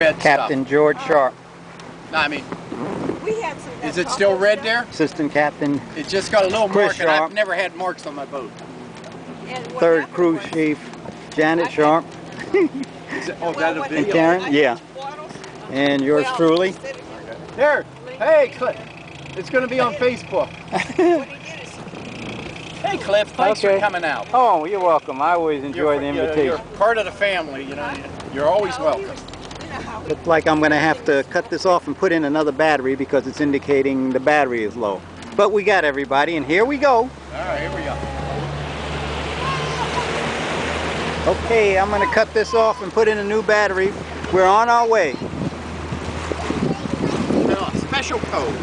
red Captain George Sharp. No, I mean, We had some. is it still red there? Assistant Captain, It just got a little Chris mark, and I've never had marks on my boat. Third Crew was- Chief Janet Sharp, Is it, oh, is that a video? And Karen? Yeah. and yours Well, truly. There. Hey, Cliff. It's going to be on Facebook. What he did is, Hey, Cliff. Thanks Okay. for coming out. Oh, you're welcome. I always enjoy You're- the you're- invitation. You're part of the family, you know. You're always welcome. Was- you know how he- Looks like I'm going to have to cut this off and put in another battery because it's indicating the battery is low. But we got everybody, and here we go. All right, here we go. Okay, I'm going to cut this off and put in a new battery. We're on our way. Now, special code.